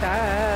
ta